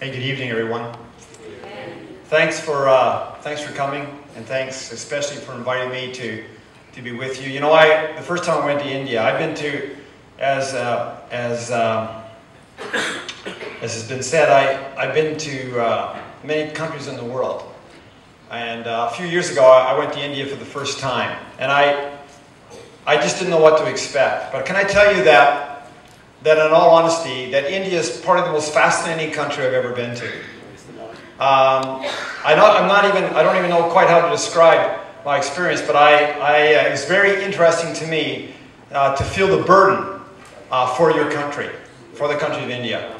Hey, good evening, everyone. Thanks for uh, thanks for coming, and thanks especially for inviting me to to be with you. You know, I the first time I went to India, I've been to, as uh, as um, as has been said, I I've been to uh, many countries in the world, and uh, a few years ago I went to India for the first time, and I I just didn't know what to expect. But can I tell you that that in all honesty, that India is part of the most fascinating country I've ever been to. Um, I am not even, I don't even know quite how to describe my experience, but I, I uh, it was very interesting to me uh, to feel the burden uh, for your country, for the country of India.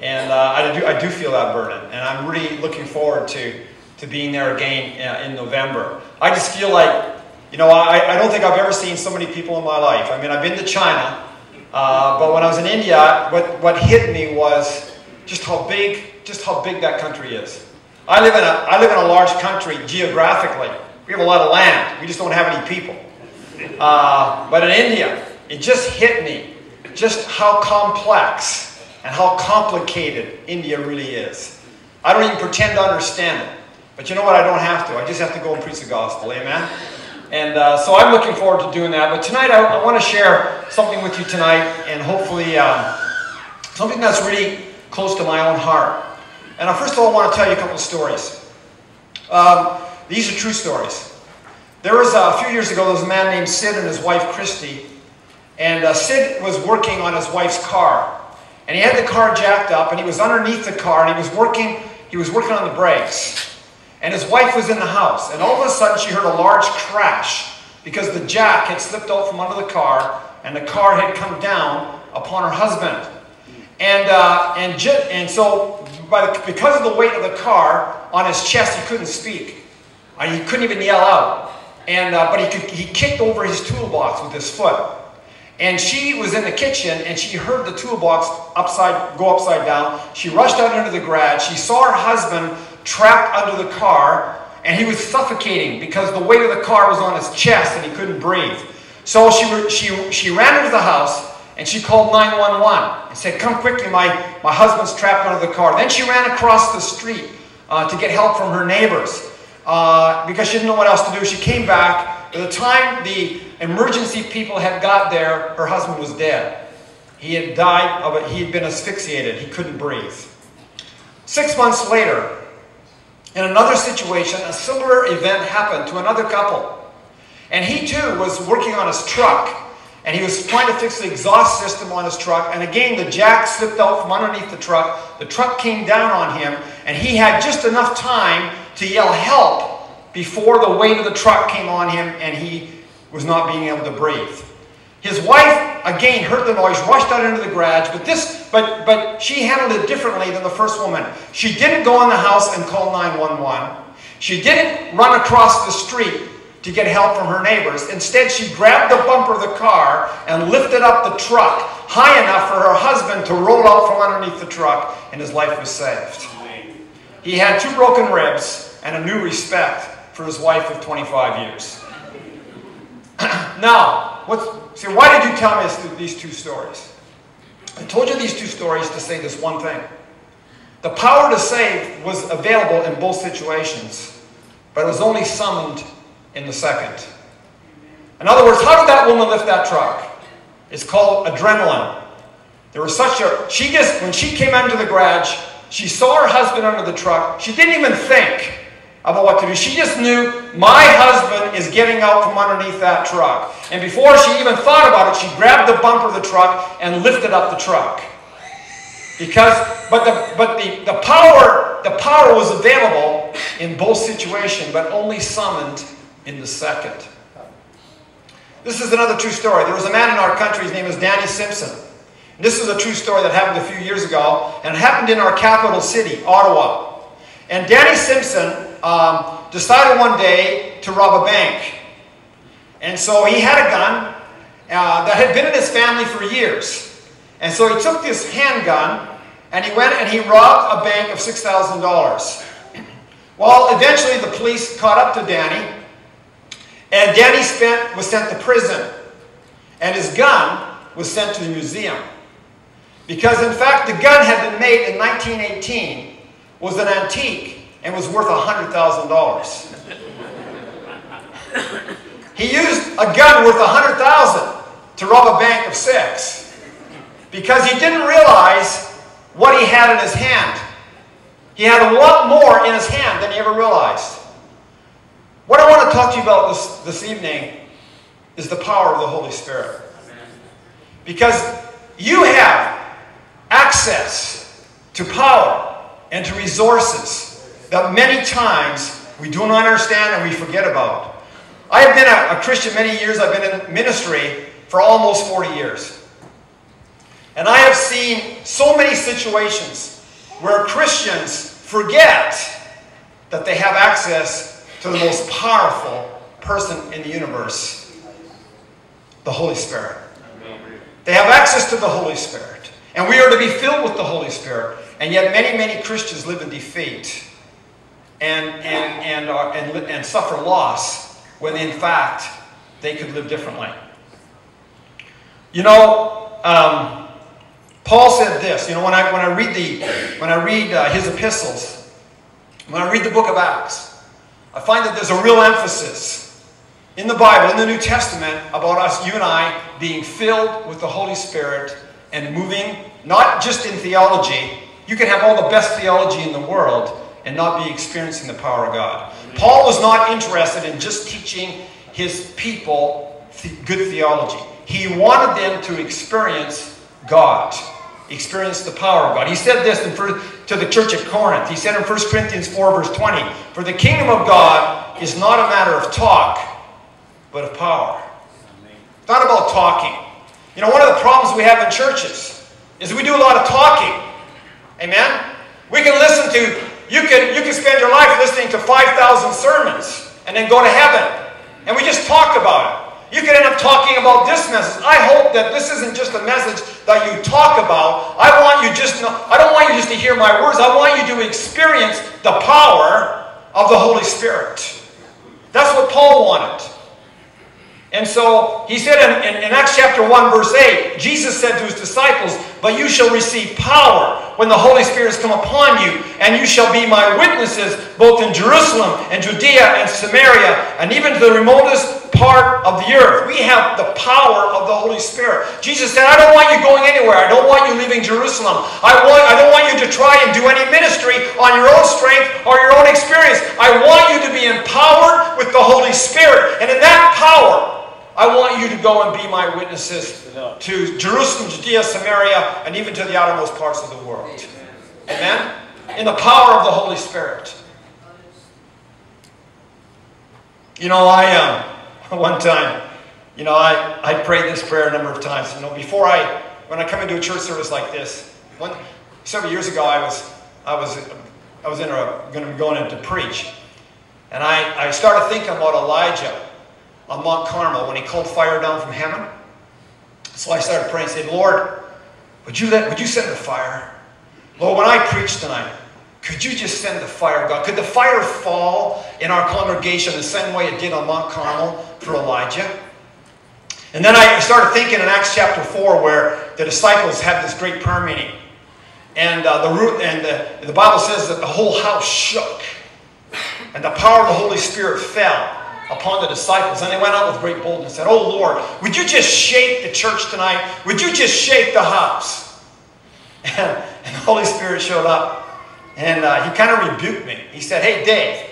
And uh, I, do, I do feel that burden, and I'm really looking forward to, to being there again uh, in November. I just feel like, you know, I, I don't think I've ever seen so many people in my life. I mean, I've been to China, uh, but when I was in India, what, what hit me was just how big, just how big that country is. I live, in a, I live in a large country geographically. We have a lot of land. We just don't have any people. Uh, but in India, it just hit me just how complex and how complicated India really is. I don't even pretend to understand it. But you know what? I don't have to. I just have to go and preach the gospel. Amen? And uh, so I'm looking forward to doing that. But tonight I, I want to share something with you tonight and hopefully um, something that's really close to my own heart. And uh, first of all, I want to tell you a couple of stories. Um, these are true stories. There was uh, a few years ago, there was a man named Sid and his wife Christy. And uh, Sid was working on his wife's car. And he had the car jacked up and he was underneath the car and he was working, he was working on the brakes. And his wife was in the house. And all of a sudden, she heard a large crash because the jack had slipped out from under the car and the car had come down upon her husband. And, uh, and, and so, the, because of the weight of the car on his chest, he couldn't speak. Uh, he couldn't even yell out. And, uh, but he, could, he kicked over his toolbox with his foot. And she was in the kitchen and she heard the toolbox upside, go upside down. She rushed out into the garage. She saw her husband trapped under the car, and he was suffocating because the weight of the car was on his chest and he couldn't breathe. So she, she, she ran into the house and she called 911 and said, Come quickly, my, my husband's trapped under the car. Then she ran across the street uh, to get help from her neighbors uh, because she didn't know what else to do. She came back. By the time the emergency people had got there, her husband was dead. He had died of it, he had been asphyxiated, he couldn't breathe. Six months later, in another situation, a similar event happened to another couple. And he too was working on his truck. And he was trying to fix the exhaust system on his truck. And again, the jack slipped out from underneath the truck. The truck came down on him. And he had just enough time to yell help before the weight of the truck came on him and he was not being able to breathe. His wife, again, heard the noise, rushed out into the garage, but this, but, but she handled it differently than the first woman. She didn't go in the house and call 911. She didn't run across the street to get help from her neighbors. Instead, she grabbed the bumper of the car and lifted up the truck high enough for her husband to roll out from underneath the truck, and his life was saved. He had two broken ribs and a new respect for his wife of 25 years. now, what's, See, why did you tell me these two stories? I told you these two stories to say this one thing. The power to save was available in both situations, but it was only summoned in the second. In other words, how did that woman lift that truck? It's called adrenaline. There was such a, she just, when she came into the garage, she saw her husband under the truck. She didn't even think about what to do. She just knew my husband is getting out from underneath that truck. And before she even thought about it, she grabbed the bumper of the truck and lifted up the truck. Because, but the, but the, the power, the power was available in both situations, but only summoned in the second. This is another true story. There was a man in our country, his name was Danny Simpson. This is a true story that happened a few years ago, and it happened in our capital city, Ottawa. And Danny Simpson um, decided one day to rob a bank. And so he had a gun uh, that had been in his family for years. And so he took this handgun and he went and he robbed a bank of $6,000. Well, eventually the police caught up to Danny and Danny spent, was sent to prison. And his gun was sent to the museum. Because in fact the gun had been made in 1918 was an antique and was worth $100,000. he used a gun worth 100000 to rob a bank of six because he didn't realize what he had in his hand. He had a lot more in his hand than he ever realized. What I want to talk to you about this, this evening is the power of the Holy Spirit. Because you have access to power and to resources that many times we do not understand and we forget about. I have been a, a Christian many years. I've been in ministry for almost 40 years. And I have seen so many situations where Christians forget that they have access to the most powerful person in the universe, the Holy Spirit. They have access to the Holy Spirit. And we are to be filled with the Holy Spirit. And yet many, many Christians live in defeat and, and, and, are, and, and suffer loss when in fact they could live differently. You know, um, Paul said this. You know, when I, when I read, the, when I read uh, his epistles, when I read the book of Acts, I find that there's a real emphasis in the Bible, in the New Testament, about us, you and I, being filled with the Holy Spirit and moving, not just in theology. You can have all the best theology in the world and not be experiencing the power of God. Paul was not interested in just teaching his people good theology. He wanted them to experience God, experience the power of God. He said this first, to the church at Corinth. He said in 1 Corinthians 4, verse 20, For the kingdom of God is not a matter of talk, but of power. It's not about talking. You know, one of the problems we have in churches is we do a lot of talking. Amen? We can listen to, you can, you can spend your life listening to 5,000 sermons and then go to heaven. And we just talk about it. You could end up talking about this message. I hope that this isn't just a message that you talk about. I want you just I don't want you just to hear my words. I want you to experience the power of the Holy Spirit. That's what Paul wanted. And so he said in, in, in, Acts chapter 1, verse 8, Jesus said to his disciples, But you shall receive power when the Holy Spirit has come upon you, and you shall be my witnesses both in Jerusalem and Judea and Samaria, and even to the remotest part of the earth. We have the power of the Holy Spirit. Jesus said, I don't want you going anywhere. I don't want you leaving Jerusalem. I, want, I don't want you to try and do any ministry on your own strength or your own experience. I want you to be empowered with the Holy Spirit. And in that power, I want you to go and be my witnesses to Jerusalem, Judea, Samaria, and even to the outermost parts of the world. Amen? In the power of the Holy Spirit. You know, I, um, one time, you know, I, I prayed this prayer a number of times. You know, before I, when I come into a church service like this, one, several years ago, I was, I was, I was in a, going to be going in to preach. And I, I started thinking about Elijah on Mount Carmel when he called fire down from heaven. So I started praying, saying, Lord, would you, let, would you send the fire? Lord, when I preach tonight, could you just send the fire, God? Could the fire fall in our congregation the same way it did on Mount Carmel for Elijah? And then I started thinking in Acts chapter 4 where the disciples had this great prayer meeting. And, uh, the, root, and the, the Bible says that the whole house shook. And the power of the Holy Spirit fell upon the disciples. And they went out with great boldness and said, Oh Lord, would you just shake the church tonight? Would you just shake the house? And, and the Holy Spirit showed up and uh, he kind of rebuked me. He said, Hey, Dave.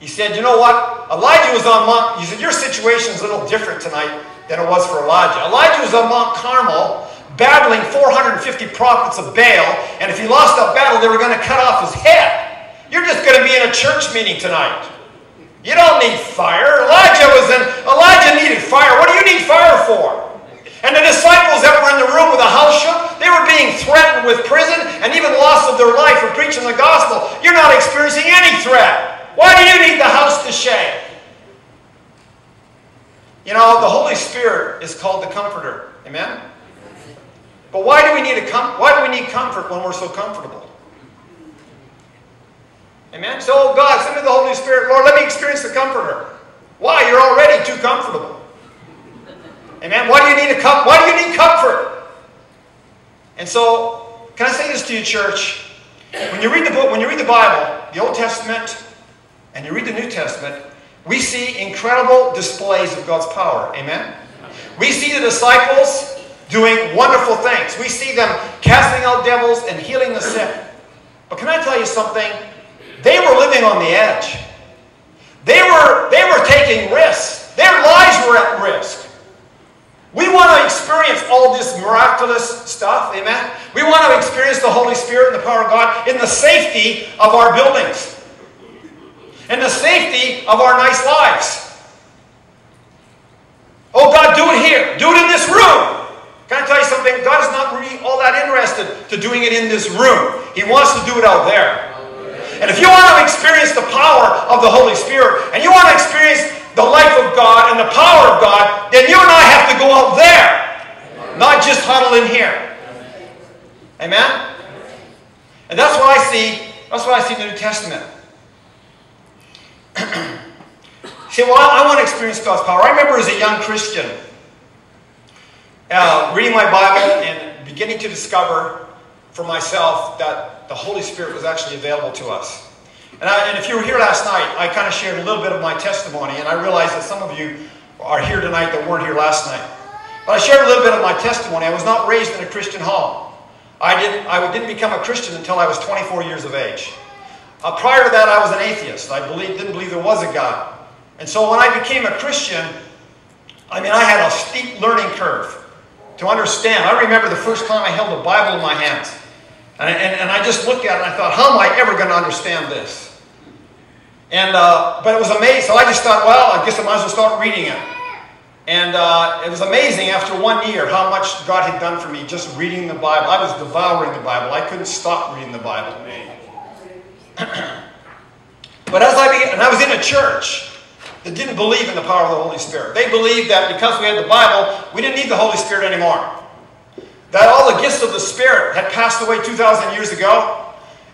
He said, You know what? Elijah was on Mount, he said, Your situation is a little different tonight than it was for Elijah. Elijah was on Mount Carmel battling 450 prophets of Baal, and if he lost that battle, they were going to cut off his head. You're just going to be in a church meeting tonight. You don't need fire. Elijah was in, Elijah needed fire. What do you need fire for? And the disciples that were in the room with the house shook, they were being threatened with prison and even loss of their life for preaching the gospel. You're not experiencing any threat. Why do you need the house to shake? You know, the Holy Spirit is called the Comforter. Amen? But why do we need a com- why do we need comfort when we're so comfortable? Amen? So, oh God, send me the Holy Spirit. Lord, let me experience the Comforter. Why? You're already too comfortable. Amen? Why do you need a com- Why do you need comfort? And so, can I say this to you, church? When you read the book, when you read the Bible, the Old Testament, and you read the New Testament, we see incredible displays of God's power. Amen? We see the disciples doing wonderful things. We see them casting out devils and healing the sick. But can I tell you something? They were living on the edge. They were, they were taking risks. Their lives were at risk. We want to experience all this miraculous stuff, amen? We want to experience the Holy Spirit and the power of God in the safety of our buildings, in the safety of our nice lives. Oh, God, do it here. Do it in this room. Can I tell you something? God is not really all that interested to doing it in this room. He wants to do it out there. And if you want to experience the power of the Holy Spirit, and you want to experience the life of God and the power of God, then you and I have to go out there, not just huddle in here. Amen? And that's what I see. That's what I see in the New Testament. See, well, I, I, want to experience God's power. I remember as a young Christian uh, reading my Bible and beginning to discover for myself that the Holy Spirit was actually available to us. And, I, and if you were here last night, I kind of shared a little bit of my testimony, and I realized that some of you are here tonight that weren't here last night. But I shared a little bit of my testimony. I was not raised in a Christian home. I didn't, I didn't become a Christian until I was 24 years of age. Uh, prior to that, I was an atheist. I believed, didn't believe there was a God. And so when I became a Christian, I mean, I had a steep learning curve to understand. I remember the first time I held a Bible in my hands. And, and, and I just looked at it and I thought, how am I ever going to understand this? And, uh, but it was amazing. So I just thought, well, I guess I might as well start reading it. And uh, it was amazing after one year how much God had done for me just reading the Bible. I was devouring the Bible. I couldn't stop reading the Bible. but as I began, and I was in a church, that didn't believe in the power of the Holy Spirit. They believed that because we had the Bible, we didn't need the Holy Spirit anymore. That all the gifts of the Spirit had passed away 2,000 years ago,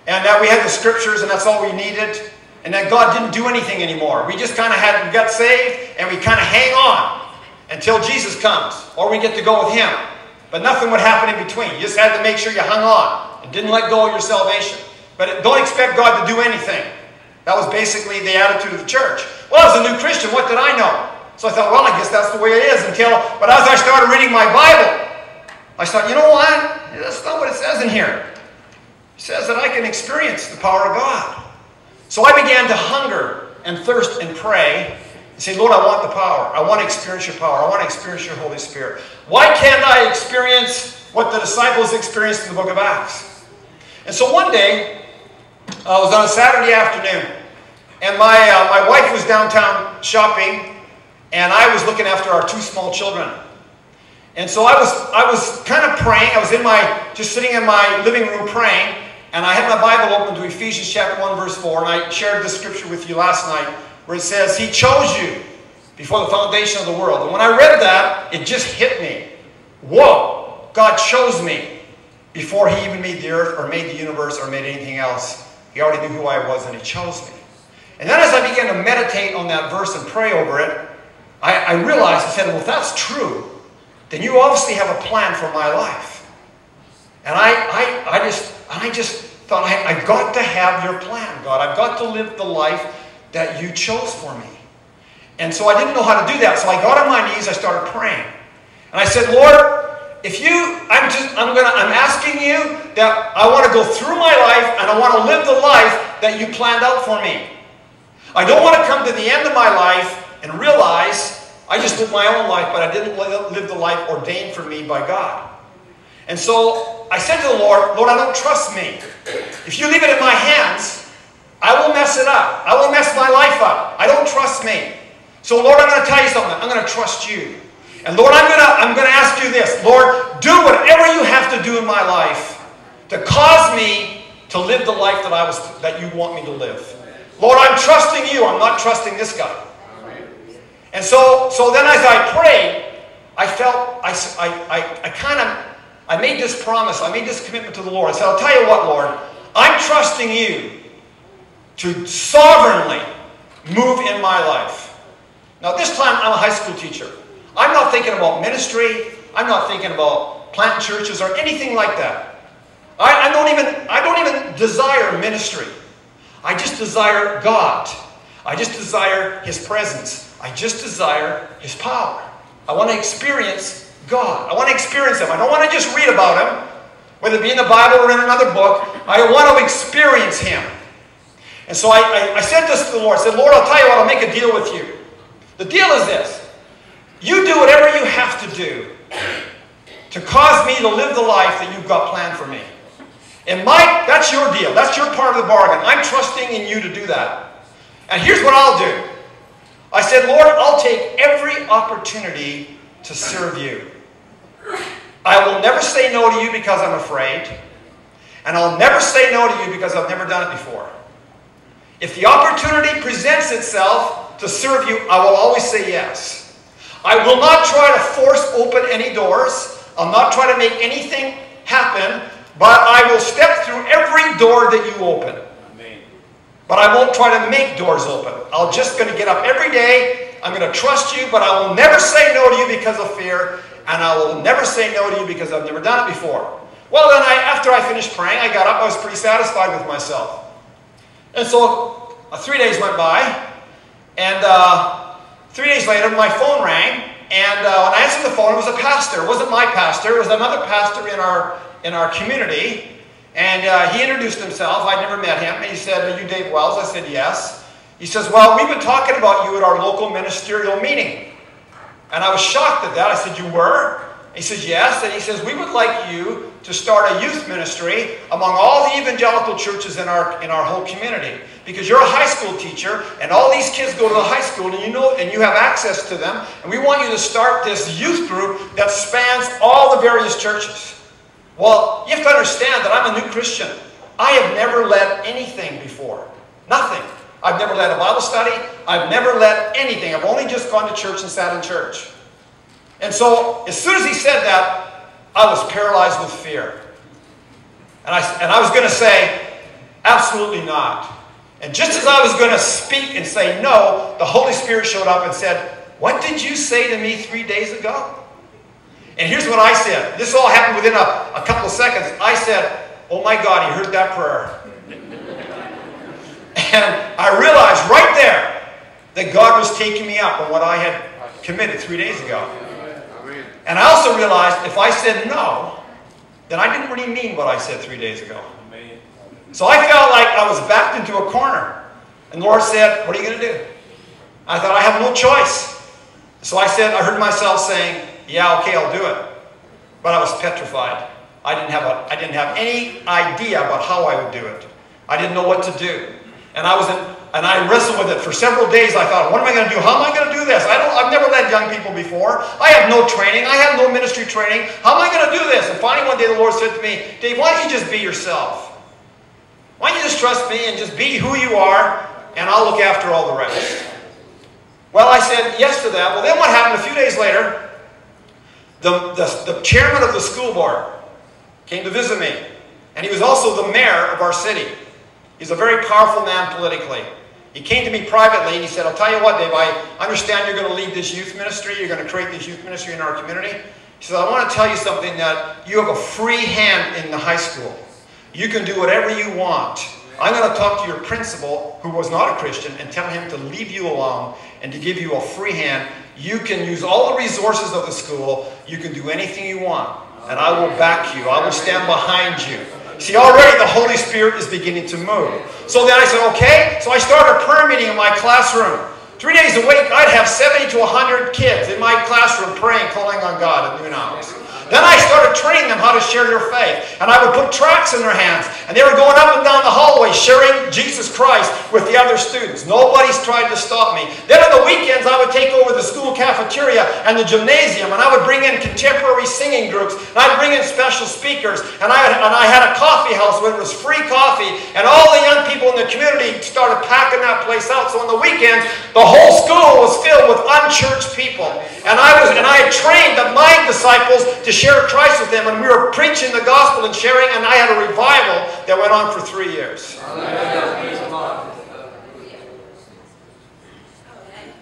and that we had the Scriptures and that's all we needed, and that God didn't do anything anymore. We just kind of had, we got saved, and we kind of hang on until Jesus comes, or we get to go with Him. But nothing would happen in between. You just had to make sure you hung on and didn't let go of your salvation. But don't expect God to do anything. That was basically the attitude of the church. Well, as a new Christian, what did I know? So I thought, well, I guess that's the way it is until, but as I started reading my Bible, I thought, you know what? That's not what it says in here. It says that I can experience the power of God. So I began to hunger and thirst and pray and say, Lord, I want the power. I want to experience your power. I want to experience your Holy Spirit. Why can't I experience what the disciples experienced in the book of Acts? And so one day, uh, was on a Saturday afternoon, and my, uh, my wife was downtown shopping, and I was looking after our two small children. And so I was, I was kind of praying. I was in my, just sitting in my living room praying, and I had my Bible open to Ephesians chapter 1, verse 4, and I shared this scripture with you last night, where it says, He chose you before the foundation of the world. And when I read that, it just hit me. Whoa! God chose me before He even made the earth or made the universe or made anything else. He already knew who I was and He chose me. And then as I began to meditate on that verse and pray over it, I, I realized, I said, well, that's true, then you obviously have a plan for my life. And I, I, I just, I just thought, I, I've got to have your plan, God. I've got to live the life that you chose for me. And so I didn't know how to do that. So I got on my knees, I started praying. And I said, Lord, if you, I'm just, I'm gonna, I'm asking you that I want to go through my life and I want to live the life that you planned out for me. I don't want to come to the end of my life and realize I just lived my own life, but I didn't live the life ordained for me by God. And so I said to the Lord, Lord, I don't trust me. If you leave it in my hands, I will mess it up. I will mess my life up. I don't trust me. So Lord, I'm going to tell you something. I'm going to trust you. And Lord, I'm going to, I'm going to ask you this. Lord, do whatever you have to do in my life to cause me to live the life that, I was, that you want me to live. Lord, I'm trusting you. I'm not trusting this guy. And so, so then as I prayed, I felt, I, I, I, I kind of, I made this promise. I made this commitment to the Lord. I said, I'll tell you what, Lord. I'm trusting you to sovereignly move in my life. Now, this time I'm a high school teacher. I'm not thinking about ministry. I'm not thinking about planting churches or anything like that. I, I, don't even, I don't even desire ministry. I just desire God. I just desire His presence. I just desire His power. I want to experience God. I want to experience Him. I don't want to just read about Him, whether it be in the Bible or in another book. I want to experience Him. And so I, I, I said this to the Lord. I said, Lord, I'll tell you what, I'll make a deal with you. The deal is this. You do whatever you have to do to cause me to live the life that you've got planned for me. And Mike, that's your deal. That's your part of the bargain. I'm trusting in you to do that. And here's what I'll do. I said, Lord, I'll take every opportunity to serve you. I will never say no to you because I'm afraid. And I'll never say no to you because I've never done it before. If the opportunity presents itself to serve you, I will always say yes. I will not try to force open any doors. I'll not try to make anything happen but I will step through every door that you open. But I won't try to make doors open. I'm just going to get up every day. I'm going to trust you, but I will never say no to you because of fear. And I will never say no to you because I've never done it before. Well, then, I, after I finished praying, I got up. I was pretty satisfied with myself. And so uh, three days went by. And uh, three days later, my phone rang. And uh, when I answered the phone, it was a pastor. It wasn't my pastor. It was another pastor in our in our community. And uh, he introduced himself. I'd never met him. And he said, Are you Dave Wells? I said, Yes. He says, Well, we've been talking about you at our local ministerial meeting. And I was shocked at that. I said, You were? He says, Yes. And he says, We would like you to start a youth ministry among all the evangelical churches in our, in our whole community. Because you're a high school teacher, and all these kids go to the high school, and you know, and you have access to them. And we want you to start this youth group that spans all the various churches. Well, you have to understand that I'm a new Christian. I have never led anything before. Nothing. I've never led a Bible study. I've never led anything. I've only just gone to church and sat in church. And so, as soon as he said that, I was paralyzed with fear. And I, and I was going to say, absolutely not. And just as I was going to speak and say no, the Holy Spirit showed up and said, What did you say to me three days ago? And here's what I said. This all happened within a, a couple of seconds. I said, Oh my God, he heard that prayer. and I realized right there that God was taking me up on what I had committed three days ago. And I also realized if I said no, then I didn't really mean what I said three days ago. So I felt like I was backed into a corner. And the Lord said, What are you going to do? I thought, I have no choice. So I said, I heard myself saying, yeah, okay, I'll do it. But I was petrified. I didn't have, a, I didn't have any idea about how I would do it. I didn't know what to do. And I was in, and I wrestled with it for several days. I thought, what am I going to do? How am I going to do this? I don't, I've never led young people before. I have no training. I have no ministry training. How am I going to do this? And finally one day the Lord said to me, Dave, why don't you just be yourself? Why don't you just trust me and just be who you are and I'll look after all the rest? Well, I said yes to that. Well, then what happened a few days later, the, the, the chairman of the school board came to visit me, and he was also the mayor of our city. He's a very powerful man politically. He came to me privately and he said, I'll tell you what, Dave, I understand you're going to lead this youth ministry. You're going to create this youth ministry in our community. He said, I want to tell you something that you have a free hand in the high school. You can do whatever you want. I'm going to talk to your principal, who was not a Christian, and tell him to leave you alone and to give you a free hand you can use all the resources of the school. You can do anything you want. And I will back you. I will stand behind you. See, already the Holy Spirit is beginning to move. So then I said, okay. So I started prayer meeting in my classroom. Three days a week, I'd have 70 to 100 kids in my classroom praying, calling on God at noon hours. Then I started training them how to share their faith. And I would put tracts in their hands. And they were going up and down the hallway sharing Jesus Christ with the other students. Nobody's tried to stop me. Then on the weekends, I would take over the school cafeteria and the gymnasium. And I would bring in contemporary singing groups. And I'd bring in special speakers. And I, and I had a coffee house where it was free coffee. And all the young people in the community started packing that place out. So on the weekends, the whole school was filled with unchurched people. And I, was, and I had trained the my disciples to share Christ with them, and we were preaching the gospel and sharing, and I had a revival that went on for three years.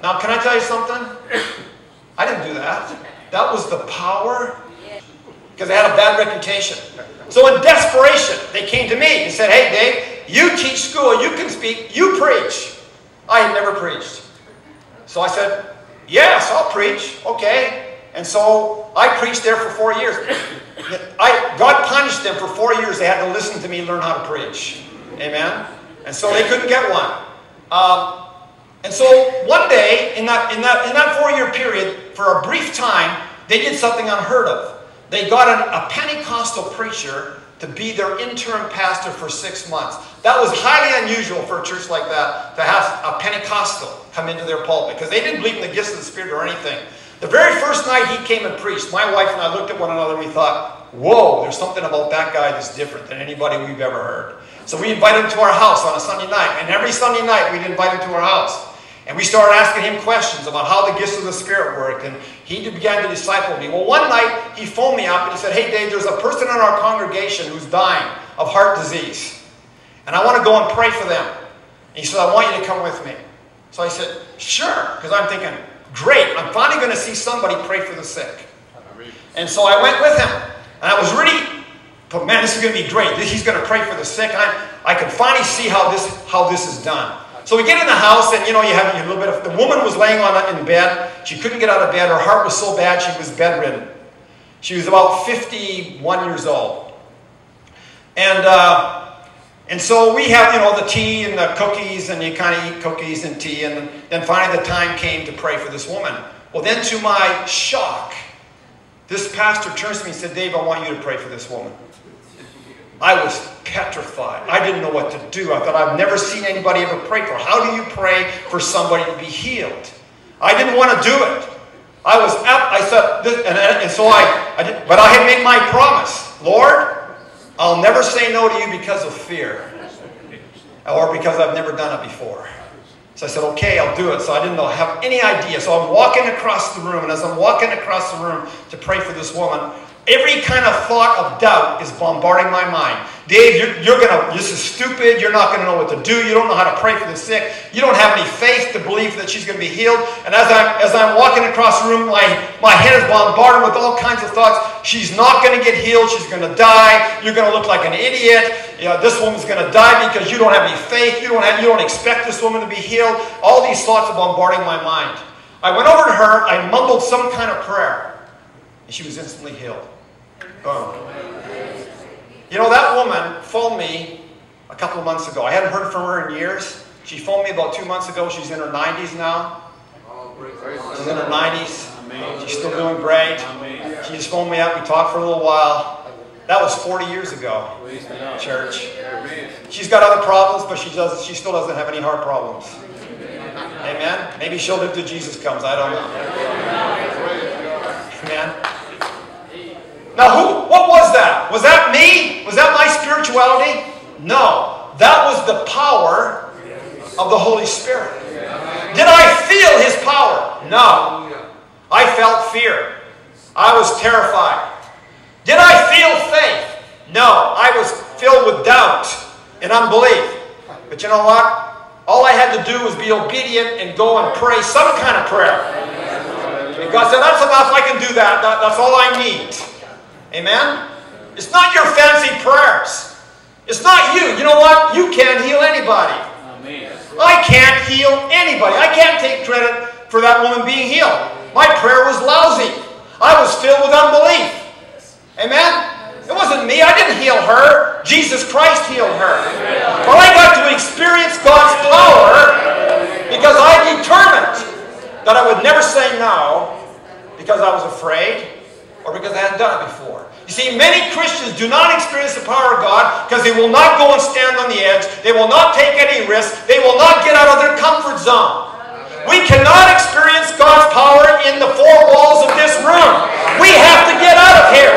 Now, can I tell you something? I didn't do that. That was the power, because they had a bad reputation. So in desperation, they came to me and said, Hey, Dave, you teach school, you can speak, you preach. I had never preached. So I said, Yes, I'll preach. Okay. And so I preached there for four years. I, God punished them for four years. They had to listen to me learn how to preach. Amen. And so they couldn't get one. Um, and so one day, in that, in that, in that four year period, for a brief time, they did something unheard of. They got an, a Pentecostal preacher to be their interim pastor for six months. That was highly unusual for a church like that to have a Pentecostal come into their pulpit because they didn't believe in the gifts of the Spirit or anything. The very first night he came and preached, my wife and I looked at one another and we thought, whoa, there's something about that guy that's different than anybody we've ever heard. So we invited him to our house on a Sunday night, and every Sunday night we'd invite him to our house. And we started asking him questions about how the gifts of the Spirit worked, and he began to disciple me. Well, one night he phoned me up and he said, Hey, Dave, there's a person in our congregation who's dying of heart disease, and I want to go and pray for them. And he said, I want you to come with me. So I said, Sure, because I'm thinking, Great, I'm finally going to see somebody pray for the sick. And so I went with him, and I was really but man, this is going to be great. He's going to pray for the sick. I, I can finally see how this, how this is done. So we get in the house, and you know, you have a little bit of. The woman was laying on in bed. She couldn't get out of bed. Her heart was so bad, she was bedridden. She was about 51 years old. And, uh, and so we have, you know, the tea and the cookies, and you kind of eat cookies and tea. And then finally, the time came to pray for this woman. Well, then to my shock, this pastor turns to me and said, Dave, I want you to pray for this woman. I was petrified. I didn't know what to do. I thought, I've never seen anybody ever pray for. How do you pray for somebody to be healed? I didn't want to do it. I was, I said, and, and, so I, I did, but I had made my promise. Lord, I'll never say no to you because of fear or because I've never done it before. So I said, okay, I'll do it. So I didn't have any idea. So I'm walking across the room, and as I'm walking across the room to pray for this woman, Every kind of thought of doubt is bombarding my mind. Dave, you're, you're going to, this is stupid. You're not going to know what to do. You don't know how to pray for the sick. You don't have any faith to believe that she's going to be healed. And as I'm, as I'm walking across the room, my, my head is bombarded with all kinds of thoughts. She's not going to get healed. She's going to die. You're going to look like an idiot. You know, this woman's going to die because you don't have any faith. You don't, have, you don't expect this woman to be healed. All these thoughts are bombarding my mind. I went over to her. I mumbled some kind of prayer. And she was instantly healed. You know, that woman phoned me a couple of months ago. I hadn't heard from her in years. She phoned me about two months ago. She's in her 90s now. She's in her 90s. She's still doing great. She just phoned me up. We talked for a little while. That was 40 years ago, church. She's got other problems, but she, does, she still doesn't have any heart problems. Amen? Maybe she'll live till Jesus comes. I don't know. Amen? Now, who, what was that? Was that me? Was that my spirituality? No. That was the power of the Holy Spirit. Did I feel His power? No. I felt fear. I was terrified. Did I feel faith? No. I was filled with doubt and unbelief. But you know what? All I had to do was be obedient and go and pray some kind of prayer. And God said, That's enough. I can do that. That's all I need. Amen? It's not your fancy prayers. It's not you. You know what? You can't heal anybody. Amen. I can't heal anybody. I can't take credit for that woman being healed. My prayer was lousy. I was filled with unbelief. Amen? It wasn't me. I didn't heal her. Jesus Christ healed her. But I got to experience God's power because I determined that I would never say no because I was afraid or because I hadn't done it before. You see, many Christians do not experience the power of God because they will not go and stand on the edge. They will not take any risks. They will not get out of their comfort zone. We cannot experience God's power in the four walls of this room. We have to get out of here.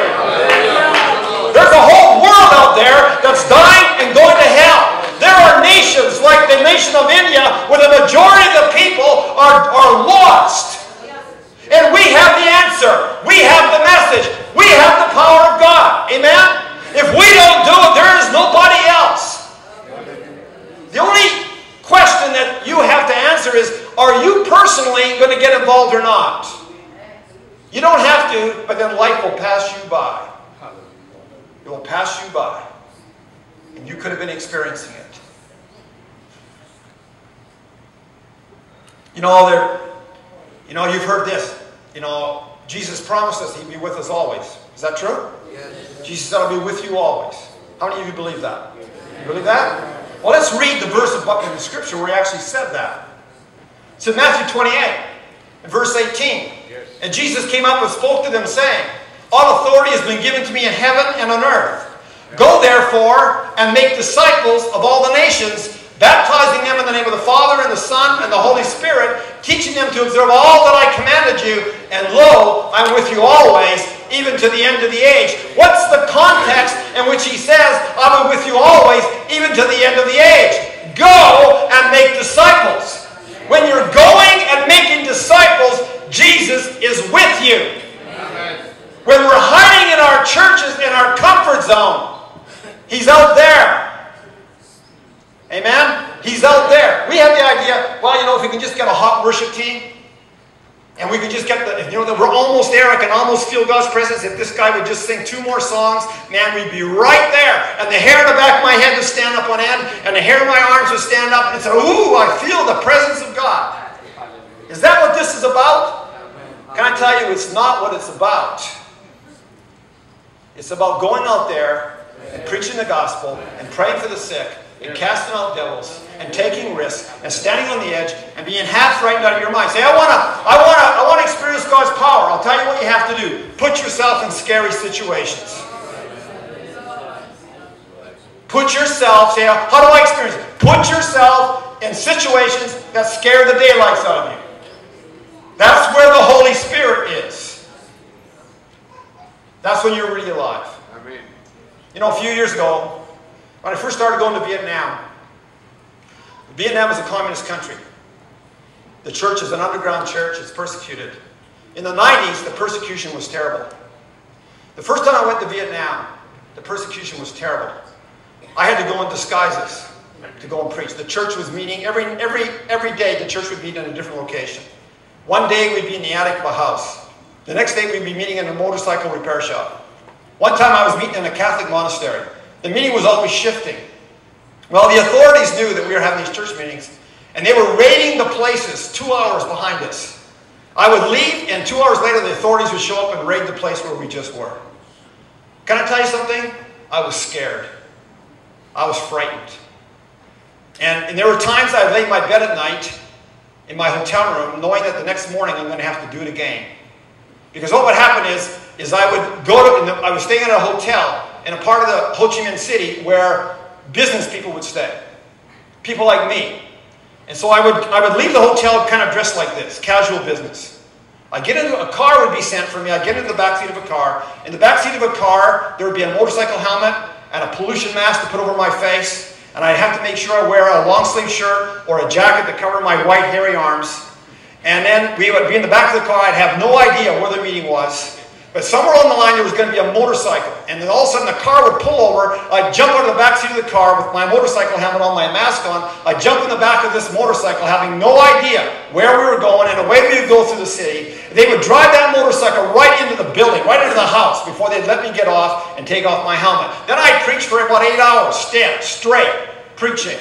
There's a whole world out there that's dying and going to hell. There are nations like the nation of India where the majority of the people are, are lost. And we have the answer. We have the message. We have the power of God. Amen? If we don't do it, there is nobody else. The only question that you have to answer is are you personally going to get involved or not? You don't have to, but then life will pass you by. It will pass you by. And you could have been experiencing it. You know, there, you know, you've heard this. You know, Jesus promised us he'd be with us always. Is that true? Yes. Jesus said, I'll be with you always. How many of you believe that? You believe that? Well, let's read the verse of in the scripture where he actually said that. It's in Matthew 28, in verse 18. Yes. And Jesus came up and spoke to them, saying, All authority has been given to me in heaven and on earth. Go therefore and make disciples of all the nations, baptizing them in the name of the Father and the Son and the Holy Spirit, teaching them to observe all that I commanded you, and lo, I'm with you always, even to the end of the age. What's the context in which he says, I'm with you always, even to the end of the age? Go and make disciples. When you're going and making disciples, Jesus is with you. Amen. When we're hiding in our churches, in our comfort zone, He's out there. Amen? He's out there. We have the idea, well, you know, if we can just get a hot worship team, and we could just get the, you know, we're almost there. I can almost feel God's presence. If this guy would just sing two more songs, man, we'd be right there. And the hair in the back of my head would stand up on end, and the hair in my arms would stand up, and say, ooh, I feel the presence of God. Is that what this is about? Can I tell you, it's not what it's about. It's about going out there and preaching the gospel and praying for the sick and casting out devils and taking risks and standing on the edge and being half frightened out of your mind. Say, I want to, I want to, I want to experience God's power. I'll tell you what you have to do. Put yourself in scary situations. Put yourself, say, how do I experience it? Put yourself in situations that scare the daylights out of you. That's where the Holy Spirit is. That's when you're really alive. I mean. You know, a few years ago, when I first started going to Vietnam, Vietnam is a communist country. The church is an underground church, it's persecuted. In the 90s, the persecution was terrible. The first time I went to Vietnam, the persecution was terrible. I had to go in disguises to go and preach. The church was meeting every, every, every day, the church would meet in a different location. One day we'd be in the attic of a house. The next day we'd be meeting in a motorcycle repair shop. One time I was meeting in a Catholic monastery. The meeting was always shifting. Well, the authorities knew that we were having these church meetings, and they were raiding the places two hours behind us. I would leave, and two hours later, the authorities would show up and raid the place where we just were. Can I tell you something? I was scared. I was frightened. And, and there were times I'd lay in my bed at night in my hotel room knowing that the next morning I'm going to have to do it again. Because what would happen is, is I would go to, I was staying in a hotel in a part of the Ho Chi Minh City where business people would stay. People like me. And so I would, I would leave the hotel kind of dressed like this, casual business. I get into a car would be sent for me. I get into the back seat of a car. In the back seat of a car, there would be a motorcycle helmet and a pollution mask to put over my face. And I'd have to make sure I wear a long sleeve shirt or a jacket to cover my white hairy arms. And then we would be in the back of the car. I'd have no idea where the meeting was. But somewhere along the line, there was going to be a motorcycle. And then all of a sudden, the car would pull over. I'd jump out of the back seat of the car with my motorcycle helmet on, my mask on. I'd jump in the back of this motorcycle, having no idea where we were going, and away we would go through the city. They would drive that motorcycle right into the building, right into the house, before they'd let me get off and take off my helmet. Then I'd preach for about eight hours, stand straight, preaching.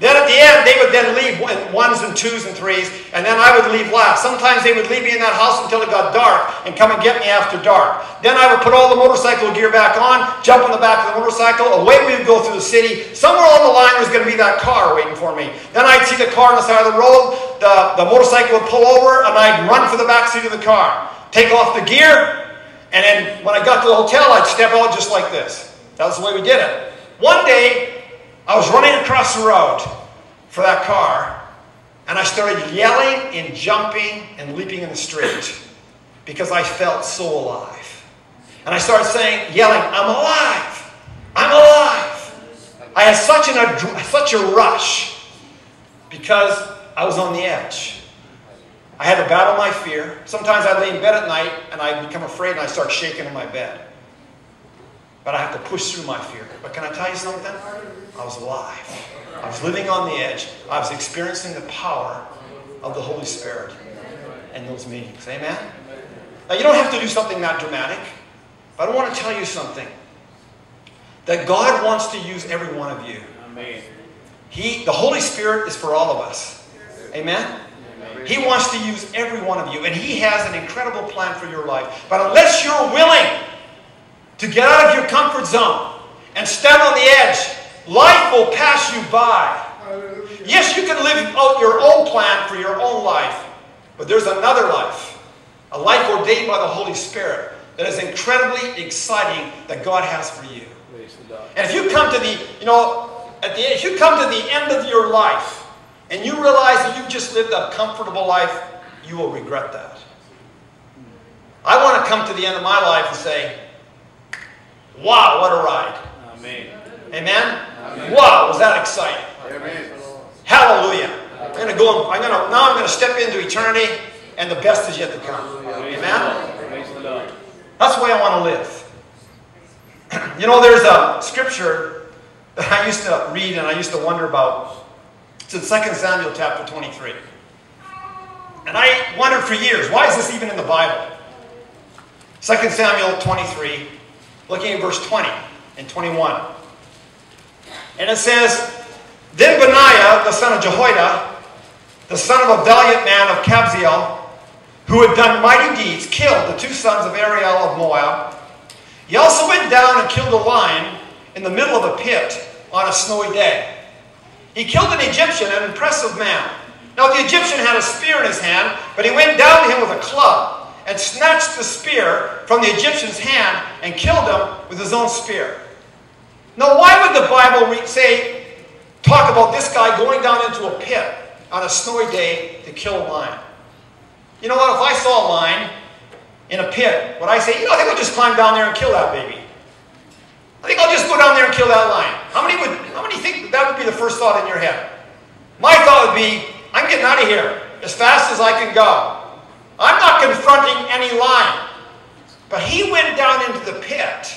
Then at the end, they would then leave ones and twos and threes, and then I would leave last. Sometimes they would leave me in that house until it got dark and come and get me after dark. Then I would put all the motorcycle gear back on, jump in the back of the motorcycle, away we would go through the city. Somewhere along the line was going to be that car waiting for me. Then I'd see the car on the side of the road, the, the motorcycle would pull over, and I'd run for the back seat of the car, take off the gear, and then when I got to the hotel, I'd step out just like this. That was the way we did it. One day, I was running across the road for that car, and I started yelling and jumping and leaping in the street because I felt so alive. And I started saying, yelling, I'm alive! I'm alive! I had such, an, such a rush because I was on the edge. I had to battle my fear. Sometimes I lay in bed at night and I become afraid and I start shaking in my bed. But I have to push through my fear. But can I tell you something? I was alive. I was living on the edge. I was experiencing the power of the Holy Spirit in those meetings. Amen? Now, you don't have to do something that dramatic, but I want to tell you something. that God wants to use every one of you. Amen. He, the Holy Spirit is for all of us. Amen? He wants to use every one of you, and He has an incredible plan for your life. But unless you're willing to get out of your comfort zone and stand on the edge, life will pass you by. Yes, you can live out your own plan for your own life, but there's another life, a life ordained by the Holy Spirit that is incredibly exciting that God has for you. Praise the Lord. And if you come to the, you know, at the if you come to the end of your life and you realize that you've just lived a comfortable life, you will regret that. I want to come to the end of my life and say, wow, what a ride. Amen. Amen? Wow, was that exciting. Amen. Hallelujah. I'm to go, I'm to, now I'm going to step into eternity and the best is yet to come. Amen? That's the way I want to live. You know, there's a scripture that I used to read and I used to wonder about. It's in 2 Samuel chapter 23. And I wondered for years, why is this even in the Bible? 2 Samuel 23, looking at verse 20 and 21. And it says, Then Benaiah, the son of Jehoiada, the son of a valiant man of Kabzeel, who had done mighty deeds, killed the two sons of Ariel of Moab. He also went down and killed a lion in the middle of a pit on a snowy day. He killed an Egyptian, an impressive man. Now the Egyptian had a spear in his hand, but he went down to him with a club and snatched the spear from the Egyptian's hand and killed him with his own spear. Now, why would the Bible say, talk about this guy going down into a pit on a snowy day to kill a lion? You know what? If I saw a lion in a pit, would I say, you know, I think I'll just climb down there and kill that baby? I think I'll just go down there and kill that lion. How many would? How many think that would be the first thought in your head? My thought would be, I'm getting out of here as fast as I can go. I'm not confronting any lion. But he went down into the pit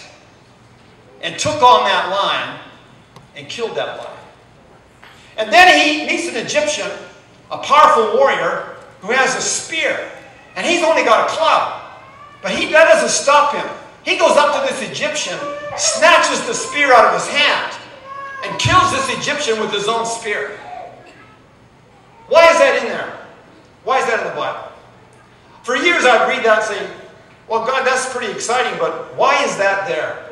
and took on that lion and killed that lion. And then he meets an Egyptian, a powerful warrior, who has a spear. And he's only got a club. But he, that doesn't stop him. He goes up to this Egyptian, snatches the spear out of his hand, and kills this Egyptian with his own spear. Why is that in there? Why is that in the Bible? For years I'd read that and say, well, God, that's pretty exciting, but why is that there?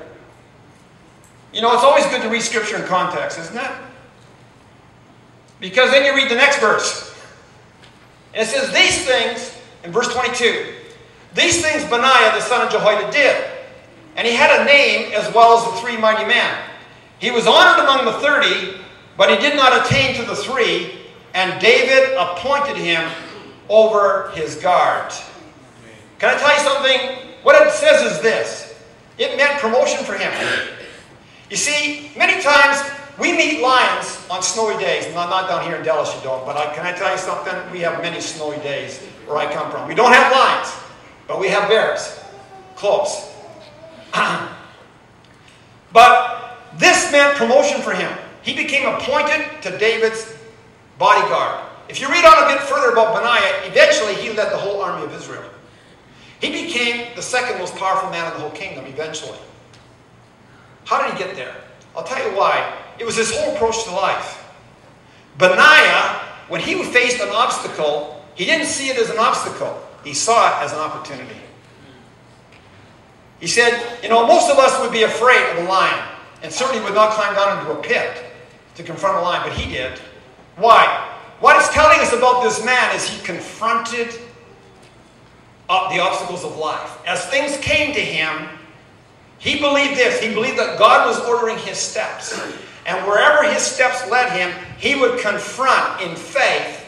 You know, it's always good to read Scripture in context, isn't it? Because then you read the next verse. And it says, These things, in verse 22, these things Benaiah the son of Jehoiada did. And he had a name as well as the three mighty men. He was honored among the thirty, but he did not attain to the three, and David appointed him over his guard. Can I tell you something? What it says is this it meant promotion for him. You see, many times we meet lions on snowy days. Not, not down here in Dallas, you don't, but I, can I tell you something? We have many snowy days where I come from. We don't have lions, but we have bears. Close. but this meant promotion for him. He became appointed to David's bodyguard. If you read on a bit further about Benaiah, eventually he led the whole army of Israel. He became the second most powerful man in the whole kingdom eventually. How did he get there? I'll tell you why. It was his whole approach to life. Benaiah, when he faced an obstacle, he didn't see it as an obstacle. He saw it as an opportunity. He said, you know, most of us would be afraid of a lion and certainly would not climb down into a pit to confront a lion, but he did. Why? What it's telling us about this man is he confronted the obstacles of life. As things came to him, he believed this. He believed that God was ordering his steps. And wherever his steps led him, he would confront in faith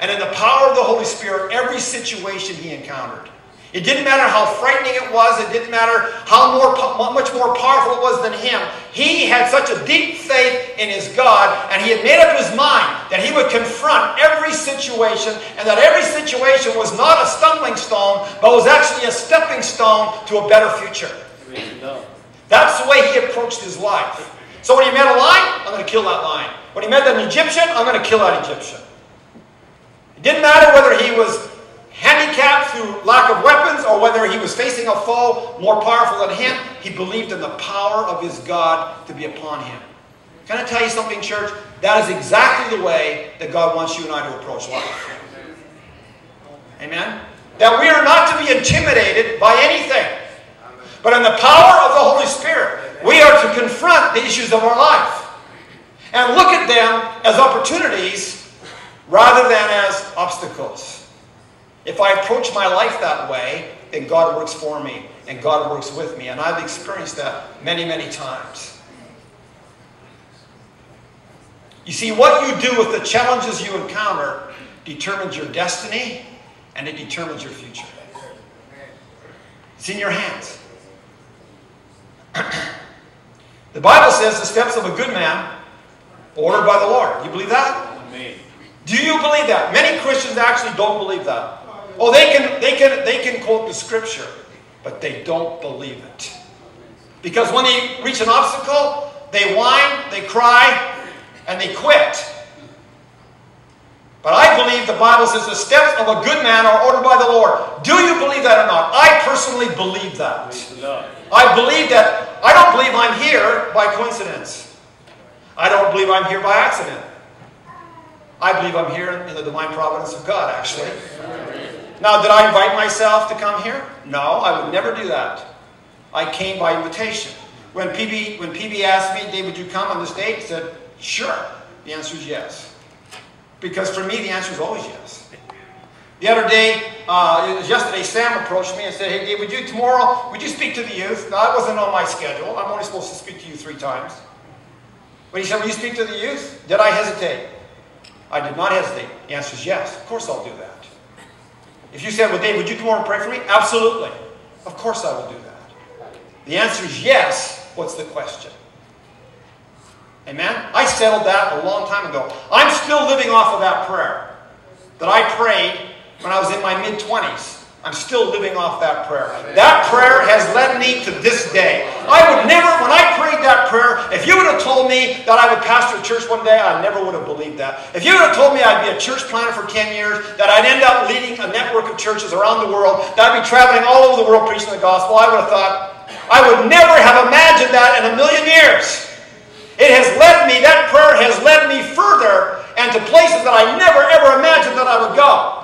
and in the power of the Holy Spirit every situation he encountered. It didn't matter how frightening it was. It didn't matter how more, much more powerful it was than him. He had such a deep faith in his God, and he had made up his mind that he would confront every situation, and that every situation was not a stumbling stone, but was actually a stepping stone to a better future. Lord. That's the way he approached his life. So when he met a lion, I'm going to kill that lion. When he met an Egyptian, I'm going to kill that Egyptian. It didn't matter whether he was handicapped through lack of weapons or whether he was facing a foe more powerful than him, he believed in the power of his God to be upon him. Can I tell you something, church? That is exactly the way that God wants you and I to approach life. Amen? That we are not to be intimidated by anything. But in the power of the Holy Spirit, we are to confront the issues of our life and look at them as opportunities rather than as obstacles. If I approach my life that way, then God works for me and God works with me. And I've experienced that many, many times. You see, what you do with the challenges you encounter determines your destiny and it determines your future. It's in your hands. the Bible says the steps of a good man ordered by the Lord. You believe that? Amen. Do you believe that? Many Christians actually don't believe that. Oh, they can, they can, they can quote the scripture, but they don't believe it. Because when they reach an obstacle, they whine, they cry, and they quit. But I believe the Bible says the steps of a good man are ordered by the Lord. Do you believe that or not? I personally believe that. I believe that. I don't believe I'm here by coincidence. I don't believe I'm here by accident. I believe I'm here in the divine providence of God, actually. Now, did I invite myself to come here? No, I would never do that. I came by invitation. When PB, when PB asked me, David, would you come on this date? I said, sure. The answer is yes. Because for me, the answer is always yes. The other day, uh, it was yesterday, Sam approached me and said, hey, Dave, would you tomorrow, would you speak to the youth? Now, that wasn't on my schedule. I'm only supposed to speak to you three times. But he said, will you speak to the youth? Did I hesitate? I did not hesitate. The answer is yes. Of course I'll do that. If you said, well, Dave, would you and pray for me? Absolutely. Of course I will do that. The answer is yes. What's the question? Amen? I settled that a long time ago. I'm still living off of that prayer that I prayed when I was in my mid 20s. I'm still living off that prayer. That prayer has led me to this day. I would never, when I prayed that prayer, if you would have told me that I would pastor a church one day, I never would have believed that. If you would have told me I'd be a church planter for 10 years, that I'd end up leading a network of churches around the world, that I'd be traveling all over the world preaching the gospel, I would have thought, I would never have imagined that in a million years. It has led me, that prayer has led me further and to places that I never ever imagined that I would go.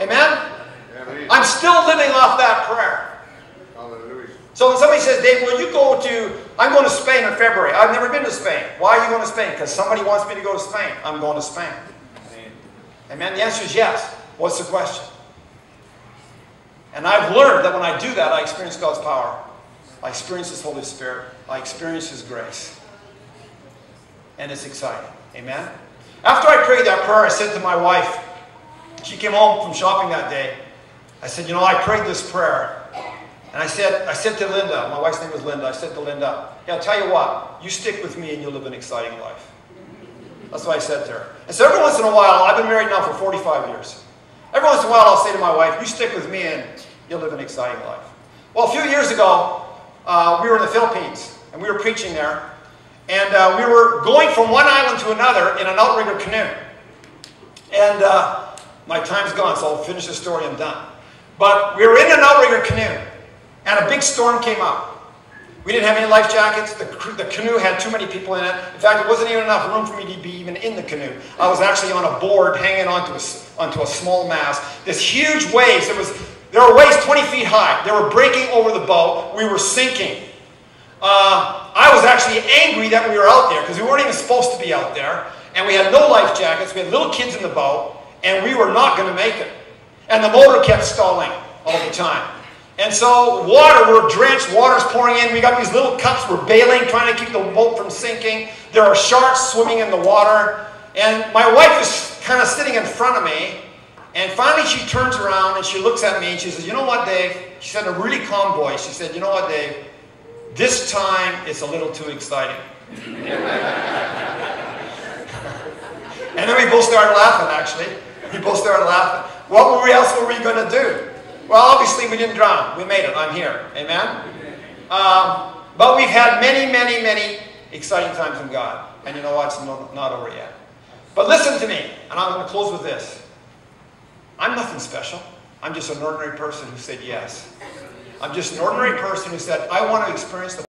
Amen? I'm still living off that prayer. So when somebody says, Dave, will you go to, I'm going to Spain in February. I've never been to Spain. Why are you going to Spain? Because somebody wants me to go to Spain. I'm going to Spain. Amen. Amen. The answer is yes. What's the question? And I've learned that when I do that, I experience God's power. I experience His Holy Spirit. I experience His grace. And it's exciting. Amen. After I prayed that prayer, I said to my wife, she came home from shopping that day. I said, you know, I prayed this prayer. And I said, I said to Linda, my wife's name was Linda, I said to Linda, yeah, I'll tell you what, you stick with me and you'll live an exciting life. That's what I said to her. And so every once in a while, I've been married now for 45 years. Every once in a while, I'll say to my wife, you stick with me and you'll live an exciting life. Well, a few years ago, uh, we were in the Philippines and we were preaching there. And uh, we were going from one island to another in an outrigger canoe. And uh, my time's gone, so I'll finish the story, I'm done. But we were in an outrigger canoe, and a big storm came up. We didn't have any life jackets. The, the, canoe had too many people in it. In fact, it wasn't even enough room for me to be even in the canoe. I was actually on a board hanging onto a, onto a small mast. This huge waves. There, was, there were waves 20 feet high. They were breaking over the boat. We were sinking. Uh, I was actually angry that we were out there because we weren't even supposed to be out there. And we had no life jackets. We had little kids in the boat. And we were not going to make it. And the motor kept stalling all the time. And so water, we're drenched, water's pouring in. We got these little cups, we're bailing, trying to keep the boat from sinking. There are sharks swimming in the water. And my wife is kind of sitting in front of me. And finally she turns around and she looks at me and she says, you know what, Dave? She said in a really calm voice, she said, you know what, Dave? This time it's a little too exciting. and then we both started laughing, actually. We both started laughing. What else were we going to do? Well, obviously we didn't drown. We made it. I'm here. Amen? Um, but we've had many, many, many exciting times in God. And you know what? It's not over yet. But listen to me, and I'm going to close with this. I'm nothing special. I'm just an ordinary person who said yes. I'm just an ordinary person who said, I want to experience the